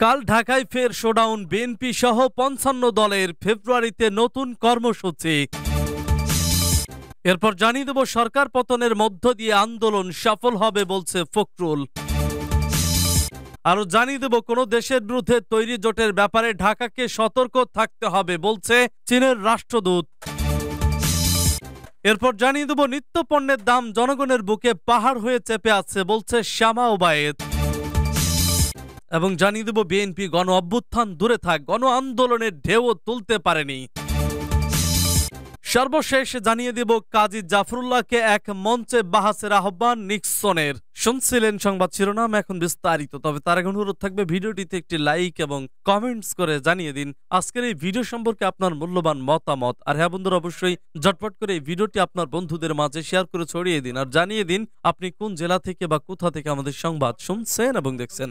কাল ঢাকায় ফের শোডাউন বিএনপি সহ পঞ্চান্ন দলের ফেব্রুয়ারিতে নতুন কর্মসূচি। এরপর জানিয়ে দেব, সরকার পতনের মধ্য দিয়ে আন্দোলন সফল হবে বলছে ফখরুল। আরও জানিয়ে দেব, কোন দেশের বিরুদ্ধে তৈরি জোটের ব্যাপারে ঢাকাকে সতর্ক থাকতে হবে বলছে চীনের রাষ্ট্রদূত। এরপর জানিয়ে দেব, নিত্য পণ্যের দাম জনগণের বুকে পাহাড় হয়ে চেপে আছে বলছে শ্যামা ওবায়েদ। এবং জানিয়ে দেব, বিএনপি গণ অভ্যুত্থান দূরে থাক, গণ আন্দোলনের ঢেউ তুলতে পারেনি। সর্বশেষ জানিয়ে দেব, কাজী জাফরুল্লাহকে এক মঞ্চে বাহাসের আহ্বান নিক্সনের। শুনছিলেন সংবাদ শিরোনাম, এখন বিস্তারিত। তবে তার আগে অনুরোধ থাকবে, ভিডিওটিতে একটি লাইক এবং কমেন্টস করে জানিয়ে দিন, আজকের এই ভিডিও সম্পর্কে আপনার মূল্যবান মতামত। আর হ্যাঁ বন্ধুরা, অবশ্যই ঝটপট করে এই ভিডিওটি আপনার বন্ধুদের মাঝে শেয়ার করে ছড়িয়ে দিন। আর জানিয়ে দিন, আপনি কোন জেলা থেকে বা কোথা থেকে আমাদের সংবাদ শুনছেন এবং দেখছেন।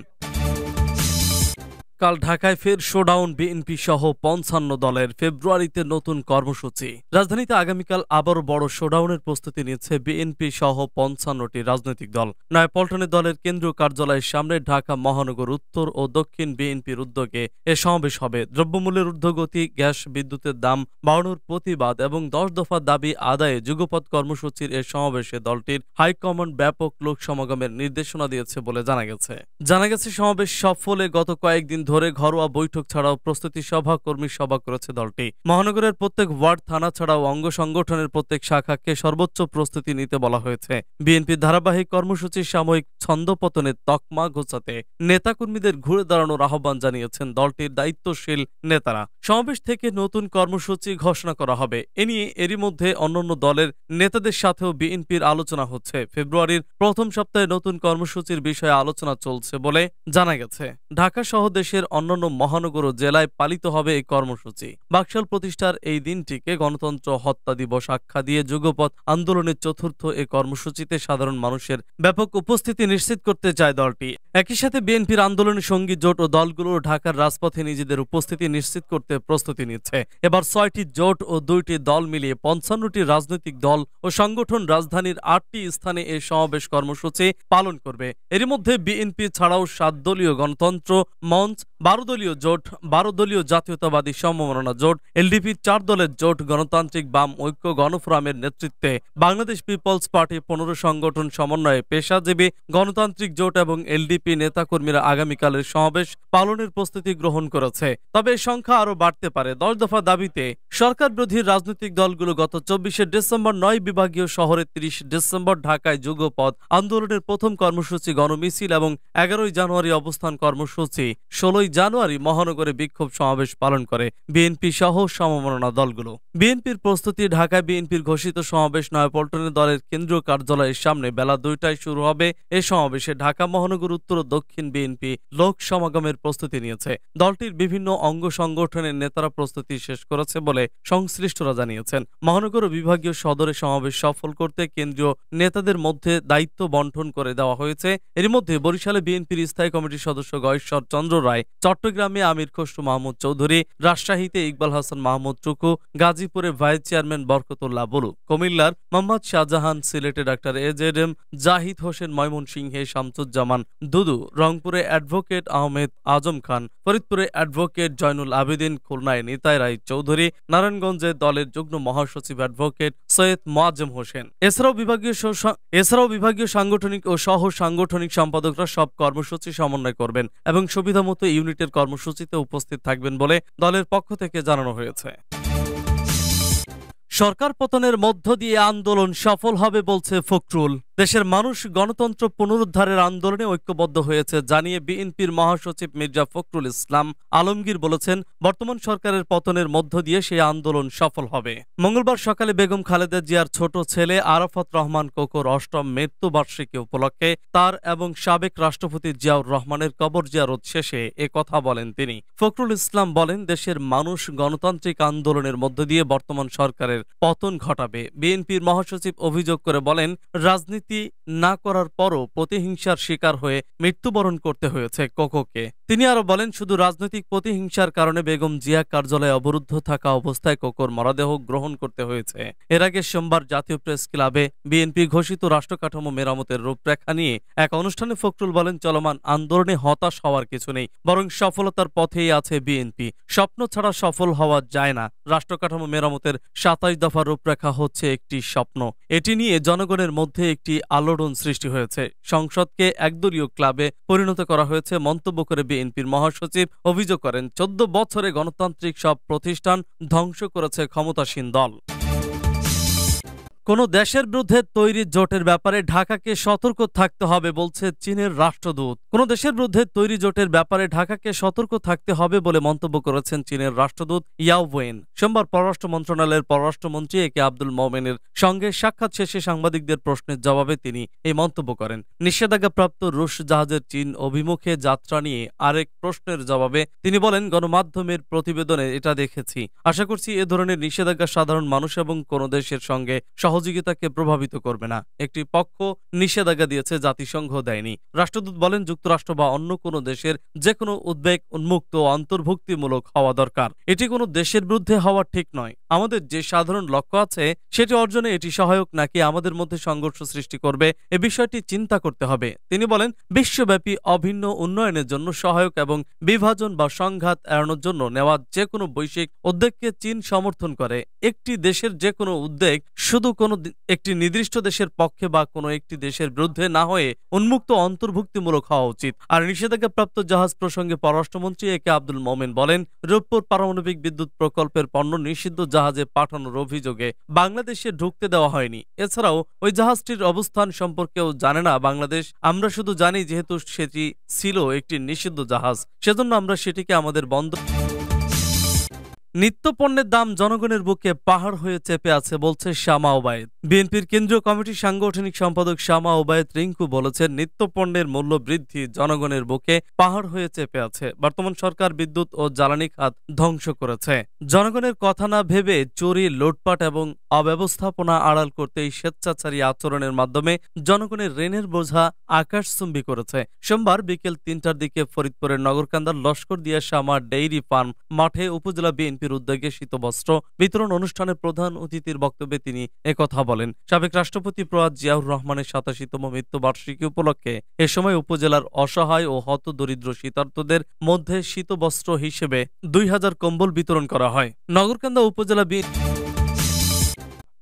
কাল ঢাকায় ফের শোডাউন বিএনপি সহ পঞ্চান্ন দলের ফেব্রুয়ারিতে নতুন কর্মসূচি। রাজধানীতে আগামীকাল আবারও বড় শোডাউনের প্রস্তুতি নিচ্ছে বিএনপি সহ পঞ্চান্নটি রাজনৈতিক দল। নয়াপল্টনে দলের কেন্দ্রীয় কার্যালয়ের সামনে ঢাকা মহানগর উত্তর ও দক্ষিণ বিএনপির উদ্যোগে এ সমাবেশ হবে। দ্রব্যমূল্যের ঊর্ধ্বগতি, গ্যাস, বিদ্যুতের দাম বাড়ানোর প্রতিবাদ এবং দশ দফা দাবি আদায়ে যুগপৎ কর্মসূচির এ সমাবেশে দলটির হাইকমান্ড ব্যাপক লোক সমাগমের নির্দেশনা দিয়েছে বলে জানা গেছে। জানা গেছে সমাবেশ সফলে গত কয়েকদিন ধরে ঘরোয়া বৈঠক ছাড়াও প্রস্তুতি সভা কর্মী সভা করেছে দলটি। মহানগরের প্রত্যেক ওয়ার্ড, থানা ছাড়াও অঙ্গ সংগঠনের প্রত্যেক শাখাকে সর্বোচ্চ প্রস্তুতি নিতে বলা হয়েছে। বিএনপির ধারাবাহিক কর্মসূচির সাময়িক ছন্দপতনের তকমা ঘোচাতে নেতাকর্মীদের ঘুরে দাঁড়ানোর আহ্বান জানিয়েছেন দলটির দায়িত্বশীল নেতারা। সমাবেশ থেকে নতুন কর্মসূচি ঘোষণা করা হবে। এ নিয়ে এরই মধ্যে অন্যান্য দলের নেতাদের সাথেও বিএনপির আলোচনা হচ্ছে। ফেব্রুয়ারির প্রথম সপ্তাহে নতুন কর্মসূচির বিষয়ে আলোচনা চলছে বলে জানা গেছে। ঢাকা সহ দেশের অন্যান্য মহানগর জেলায় পালিত হবে এই কর্মসূচি। বাকশাল প্রতিষ্ঠার এই দিনটিকে গণতন্ত্র হত্যা দিবস আখ্যা দিয়ে যুগপথ আন্দোলনের চতুর্থ এ কর্মসূচিতে সাধারণ মানুষের ব্যাপক উপস্থিতি নিশ্চিত করতে চায় দলটি। একই সাথে বিএনপির আন্দোলনের সঙ্গী জোট ও দলগুলো ঢাকার রাজপথে নিজেদের উপস্থিতি নিশ্চিত করতে প্রস্তুতি নিচ্ছে। এবার ছয়টি জোট ও দুইটি দল মিলিয়ে পঞ্চান্নটি রাজনৈতিক দল ও সংগঠন রাজধানীর আটটি স্থানে এই সমাবেশ কর্মসূচি পালন করবে। এর মধ্যে বিএনপি ছাড়াও সাত দলীয় গণতন্ত্র মঞ্চ বারো দলীয় জোট বারো দলীয় জাতীয়তাবাদী সম্ভাবনা জোট, এলডিপি চার দলের জোট, গণতান্ত্রিক বাম ঐক্য, গণফোরামের নেতৃত্বে বাংলাদেশ পিপলস পার্টি পনেরো সংগঠন সমন্বয়ে পেশাজীবী গণতান্ত্রিক জোট এবং এলডিপি নেতাকর্মীরা আগামীকালের সমাবেশ পালনের প্রস্তুতি গ্রহণ করেছে। তবে সংখ্যা আরও বাড়তে পারে। দশ দফা দাবিতে সরকার বিরোধী রাজনৈতিক দলগুলো গত চব্বিশে ডিসেম্বর নয় বিভাগীয় শহরে তিরিশ ডিসেম্বর ঢাকায় যুগপথ আন্দোলনের প্রথম কর্মসূচি গণমিছিল এবং এগারোই জানুয়ারি অবস্থান কর্মসূচি। ষোলোই জানুয়ারি মহানগরে বিক্ষোভ সমাবেশ পালন করে বিএনপি সহ সমমনা দলগুলো। বিএনপির প্রস্তুতি, ঢাকায় বিএনপির ঘোষিত সমাবেশ নয়াপল্টনের দলের কেন্দ্রীয় কার্যালয়ের সামনে বেলা দুইটায় শুরু হবে। এ সমাবেশে ঢাকা মহানগর উত্তর ও দক্ষিণ বিএনপি লোক সমাগমের প্রস্তুতি নিয়েছে। দলটির বিভিন্ন অঙ্গ সংগঠনের নেতারা প্রস্তুতি শেষ করেছে বলে সংশ্লিষ্টরা জানিয়েছেন। মহানগর বিভাগীয় সদরে সমাবেশ সফল করতে কেন্দ্রীয় নেতাদের মধ্যে দায়িত্ব বন্টন করে দেওয়া হয়েছে। এর মধ্যে বরিশালে বিএনপির স্থায়ী কমিটির সদস্য গয়েশ্বর চন্দ্র রায় চট্টগ্রামে আমির খসরু মাহমুদ চৌধুরী, রাজশাহীতে ইকবাল হাসান মাহমুদ টুকু গাজীপুরে ভাইস চেয়ারম্যান বরকতুল্লাহ বলু কুমিল্লার মোহাম্মদ শাহজাহান সিলেটে doctor A Z M Zahid Hossain ময়মনসিংহে শামসুজ্জামান, দুদু, রংপুরে অ্যাডভোকেট আহমেদ আজম খান, ফরিদপুরে অ্যাডভোকেট জয়নুল আবেদিন, খুলনায় নিতাই রায় চৌধুরী, নারায়ণগঞ্জে দলের যুগ্ম মহাসচিব অ্যাডভোকেট সৈয়দ মোয়াজ্জেম হোসেন। এছাড়াও বিভাগীয় এছাড়াও বিভাগীয় সাংগঠনিক ও সহ সাংগঠনিক সম্পাদকরা সব কর্মসূচি সমন্বয় করবেন এবং সুবিধামতো ইউনিটের কর্মসূচিতে উপস্থিত থাকবেন বলে দলের পক্ষ থেকে জানানো হয়েছে। সরকার পতনের মধ্য দিয়ে আন্দোলন সফল হবে বলছে ফখরুল। দেশের মানুষ গণতন্ত্র পুনরুদ্ধারের আন্দোলনে ঐক্যবদ্ধ হয়েছে, জানিয়ে বিএনপির মহাসচিব মির্জা ফখরুল ইসলাম আলমগীর বলেছেন, বর্তমান সরকারের পতনের মধ্য দিয়ে সেই আন্দোলন সফল হবে। মঙ্গলবার সকালে বেগম খালেদা জিয়ার ছোট ছেলে আরাফাত রহমান কোকোর অষ্টম মৃত্যুবার্ষিকী উপলক্ষে তার এবং সাবেক রাষ্ট্রপতি জিয়াউর রহমানের কবর জিয়ারত শেষে এ কথা বলেন তিনি। ফখরুল ইসলাম বলেন, দেশের মানুষ গণতান্ত্রিক আন্দোলনের মধ্য দিয়ে বর্তমান সরকারের পতন ঘটাবে। বিএনপির মহাসচিব অভিযোগ করে বলেন, রাজনীতি রাজনীতি না করার পরও প্রতিহিংসার শিকার হয়ে মৃত্যুবরণ করতে হয়েছে কোকোকে। তিনি আরও বলেন, শুধু রাজনৈতিক প্রতিহিংসার কারণে বেগম জিয়া কার্যালয়ে অবরুদ্ধ থাকা অবস্থায় কোকোর মরদেহ গ্রহণ করতে হয়েছে। এর আগে সোমবার জাতীয় প্রেস ক্লাবে বিএনপি ঘোষিত রাষ্ট্রকাঠামো মেরামতের রূপরেখা নিয়ে এক অনুষ্ঠানে ফখরুল বলেন, চলমান আন্দোলনে হতাশ হওয়ার কিছু নেই, বরং সফলতার পথেই আছে বিএনপি। স্বপ্ন ছাড়া সফল হওয়া যায় না। রাষ্ট্রকাঠামো মেরামতের সাতাশ দফা রূপরেখা হচ্ছে একটি স্বপ্ন। এটি নিয়ে জনগণের মধ্যে একটি আলোড়ন সৃষ্টি হয়েছে। সংসদকে একদলীয় ক্লাবে পরিণত করা হয়েছে। মন্তব্য করে বিএনপির মহাসচিব অভিযোগ করেন চোদ্দ বছরে গণতান্ত্রিক সব প্রতিষ্ঠান ধ্বংস করেছে ক্ষমতাসীন দল। কোনো দেশের বিরুদ্ধে তৈরি জোটের ব্যাপারে ঢাকাকে সতর্ক থাকতে হবে বলছে চীনের রাষ্ট্রদূত। কোনো দেশের বিরুদ্ধে তৈরি জোটের ব্যাপারে ঢাকাকে সতর্ক থাকতে হবে বলে মন্তব্য করেছেন চীনের রাষ্ট্রদূত ইয়াও ওয়েন। সোমবার পররাষ্ট্র মন্ত্রণালয়ের পররাষ্ট্রমন্ত্রী এ কে আব্দুল মোমেনের সঙ্গে সাক্ষাৎ শেষে সাংবাদিকদের প্রশ্নের জবাবে তিনি এই মন্তব্য করেন। নিষেধাজ্ঞাপ্রাপ্ত রুশ জাহাজের চীন অভিমুখে যাত্রা নিয়ে আরেক প্রশ্নের জবাবে তিনি বলেন, গণমাধ্যমের প্রতিবেদনে এটা দেখেছি। আশা করছি এ ধরনের নিষেধাজ্ঞা সাধারণ মানুষ এবং কোনো দেশের সঙ্গে সহযোগিতাকে প্রভাবিত করবে না। একটি পক্ষ নিষেধাজ্ঞা দিয়েছে, জাতিসংঘ দেয়নি। রাষ্ট্রদূত বলেন, যুক্তরাষ্ট্র বা অন্য কোনো দেশের যে কোনো উদ্বেগ উন্মুক্ত ও অন্তর্ভুক্তিমূলক হওয়া দরকার। এটি কোনো দেশের বিরুদ্ধে হওয়া ঠিক নয়। আমাদের যে সাধারণ লক্ষ্য আছে, সেটি অর্জনে এটি সহায়ক নাকি আমাদের মধ্যে সংঘর্ষ সৃষ্টি করবে, এ বিষয়টি চিন্তা করতে হবে। তিনি বলেন, বিশ্বব্যাপী অভিন্ন উন্নয়নের জন্য সহায়ক এবং বিভাজন বা সংঘাত এড়ানোর জন্য নেওয়া যে কোনো বৈশ্বিক উদ্যোগকে চীন সমর্থন করে। একটি দেশের যে কোনো উদ্যোগ শুধু কোনো একটি নির্দিষ্ট দেশের পক্ষে বা কোনো একটি দেশের বিরুদ্ধে না হয়ে উন্মুক্ত অন্তর্ভুক্তিমূলক হওয়া উচিত। আর নিষেধাজ্ঞাপ্রাপ্ত জাহাজ প্রসঙ্গে পররাষ্ট্রমন্ত্রী এ কে আব্দুল মোমেন বলেন, রূপপুর পারমাণবিক বিদ্যুৎ প্রকল্পের পণ্য নিষিদ্ধ জাহাজে পাঠানোর অভিযোগে বাংলাদেশে ঢুকতে দেওয়া হয়নি। এছাড়াও ওই জাহাজটির অবস্থান সম্পর্কেও জানে না বাংলাদেশ। আমরা শুধু জানি যেহেতু সেটি ছিল একটি নিষিদ্ধ জাহাজ, সেজন্য আমরা সেটিকে আমাদের বন্ধ নিত্যপণ্যের দাম জনগণের বুকে পাহাড় হয়ে চেপে আছে, বলছে শ্যামা ওবায়দ। বিএনপির কেন্দ্রীয় কমিটির সাংগঠনিক সম্পাদক শ্যামা ওবায়দ রিঙ্কু বলেছেন, নিত্যপণ্যের মূল্য বৃদ্ধি জনগণের বুকে পাহাড় হয়ে চেপে আছে। বর্তমান সরকার বিদ্যুৎ ও জ্বালানি খাত ধ্বংস করেছে। জনগণের কথা না ভেবে চুরি, লুটপাট এবং অব্যবস্থাপনা আড়াল করতে এই স্বেচ্ছাচারী আচরণের মাধ্যমে জনগণের ঋণের বোঝা আকাশচুম্বী করেছে। সোমবার বিকেল তিনটার দিকে ফরিদপুরের নগরকান্দার লস্কর দিয়া শ্যামা ডেইরি ফার্ম মাঠে উপজেলা বিএনপির উদ্যোগে শীতবস্ত্র বিতরণ অনুষ্ঠানে প্রধান অতিথির বক্তব্যে তিনি একথা বলেন। সাবেক রাষ্ট্রপতি প্রয়াত জিয়াউর রহমানের সাতাশিতম মৃত্যুবার্ষিকী উপলক্ষে এ সময় উপজেলার অসহায় ও হত দরিদ্র শীতার্থদের মধ্যে শীতবস্ত্র হিসেবে দুই হাজার কম্বল বিতরণ করা হয়। নগরকান্দা উপজেলা বিএনপি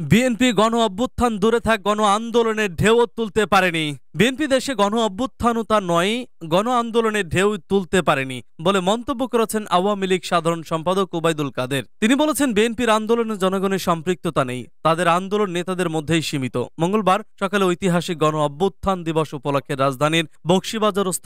বিএনপি গণ অভ্যুত্থান দূরে থাক, গণ আন্দোলনের ঢেউ তুলতে পারেনি। বিএনপি দেশে গণ অভ্যুত্থানও তা নয়, গণ আন্দোলনের ঢেউ তুলতে পারেনি বলে মন্তব্য করেছেন আওয়ামী লীগ সাধারণ সম্পাদক ওবায়দুল কাদের। তিনি বলেছেন, বিএনপির আন্দোলনে জনগণের সম্পৃক্ততা নেই, তাদের আন্দোলন নেতাদের মধ্যেই সীমিত। মঙ্গলবার সকালে ঐতিহাসিক গণ অভ্যুত্থান দিবস উপলক্ষে রাজধানীর বক্সিবাজারস্থ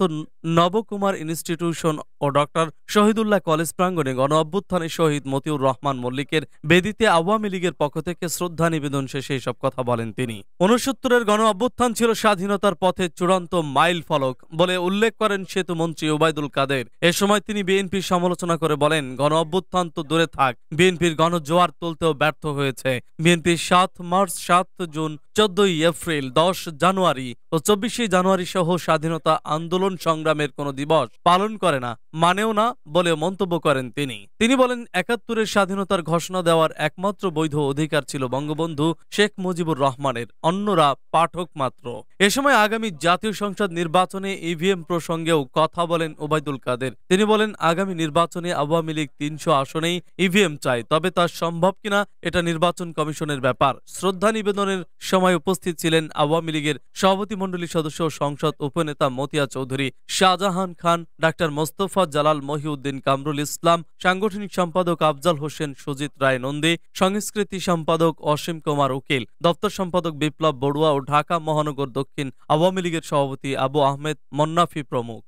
নবকুমার ইনস্টিটিউশন ও ডক্টর শহীদুল্লাহ কলেজ প্রাঙ্গণে গণ অভ্যুত্থানে শহীদ মতিউর রহমান মল্লিকের বেদিতে আওয়ামী লীগের পক্ষ থেকে শ্রদ্ধা নিবেদন শেষে এইসব কথা বলেন তিনি। উনসত্তরের গণ অভ্যুত্থান ছিল স্বাধীনতার পথে চূড়ান্ত মাইল ফলক বলে উল্লেখ করেন সেতু মন্ত্রী ওবায়দুল কাদের। এ সময় তিনি বিএনপির সমালোচনা করে বলেন, গণ অভ্যুত্থান তো দূরে থাক, বিএনপির গণজোয়ার তুলতেও ব্যর্থ হয়েছে। বিএনপির সাত মার্চ, সাত জুন, চোদ্দই এপ্রিল, দশ জানুয়ারি ও চব্বিশে জানুয়ারি সহ স্বাধীনতা আন্দোলন সংগ্রামের কোনো দিবস পালন করে না, মানেও না বলে মন্তব্য করেন তিনি। তিনি বলেন, একাত্তরের স্বাধীনতার ঘোষণা দেওয়ার একমাত্র বৈধ অধিকার ছিল বঙ্গবন্ধু শেখ মুজিবুর রহমানের, অন্যরা পাঠক মাত্র। এ সময় আগামী জাতীয় সংসদ নির্বাচনে ইভিএম প্রসঙ্গেও কথা বলেন ওবায়দুল কাদের। তিনি বলেন, আগামী নির্বাচনে আওয়ামী লীগ তিনশো আসনেই ইভিএম চায়, তবে তা সম্ভব কিনা এটা নির্বাচন কমিশনের ব্যাপার। শ্রদ্ধা নিবেদনের সময় উপস্থিত ছিলেন আওয়ামী লীগের সভাপতি মণ্ডলী সদস্য সংসদ উপনেতা মতিয়া চৌধুরী, শাহজাহান খান, ডাক্তার মোস্তফা জালাল মহিউদ্দিন, কামরুল ইসলাম, সাংগঠনিক সম্পাদক আফজাল হোসেন, সুজিত রায় নন্দী, সংস্কৃতি সম্পাদক অসীম কুমার উকিল, দপ্তর সম্পাদক বিপ্লব বড়ুয়া ও ঢাকা মহানগর দক্ষিণ আওয়ামী লীগের সভাপতি আবু আহমেদ মন্নাফি প্রমুখ।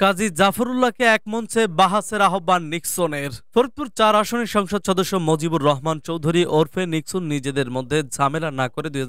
কাজী জাফরুল্লাহকে এক মঞ্চে বাহাসের আহ্বান নিক্সনের। ফরিদপুর চার আসনের সংসদ সদস্য মজিবুর রহমান চৌধুরী ওরফে নিক্সন নিজেদের মধ্যে ঝামেলা না করে দুই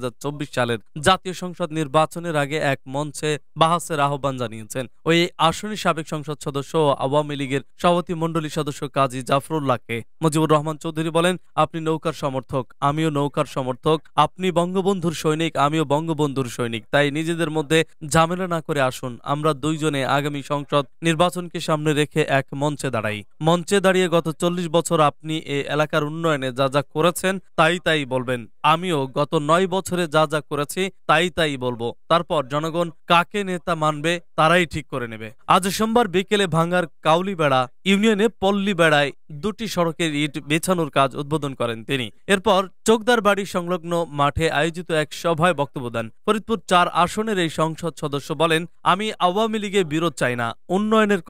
সালের জাতীয় সংসদ নির্বাচনের আগে এক মঞ্চে বাহাসের আহ্বান জানিয়েছেন। ওই আসনের সাবেক সংসদ সদস্য ও আওয়ামী লীগের সভাপতি মণ্ডলী সদস্য কাজী জাফরুল্লাহকে। মজিবুর রহমান চৌধুরী বলেন, আপনি নৌকার সমর্থক, আমিও নৌকার সমর্থক। আপনি বঙ্গবন্ধুর সৈনিক, আমিও বঙ্গবন্ধুর সৈনিক। তাই নিজেদের মধ্যে ঝামেলা না করে আসুন। আমরা দুইজনে আগামী সংসদ নির্বাচনকে সামনে রেখে এক মঞ্চে দাঁড়াই। মঞ্চে দাঁড়িয়ে গত চল্লিশ বছর আপনি এ এলাকার উন্নয়নে যা যা করেছেন, তাই তাই বলবেন। আমিও গত নয় বছরে যা যা করেছি, তাই তাই বলব। তারপর জনগণ কাকে নেতা মানবে, তারাই ঠিক করে নেবে। আজ সোমবার বিকেলে ভাঙ্গার কাউলিবেড়া, ইউনিয়নে পল্লী বেড়ায় দুটি সড়কের ইট বেছানোর কাজ উদ্বোধন করেন তিনি। এরপর চোকদার বাড়ি সংলগ্ন মাঠে আয়োজিত এক সভায় বক্তব্য দেন। ফরিদপুর চার আসনের এই সংসদ সদস্য বলেন, আমি আওয়ামী লীগে বিরোধ চাই না, উন্নয়নের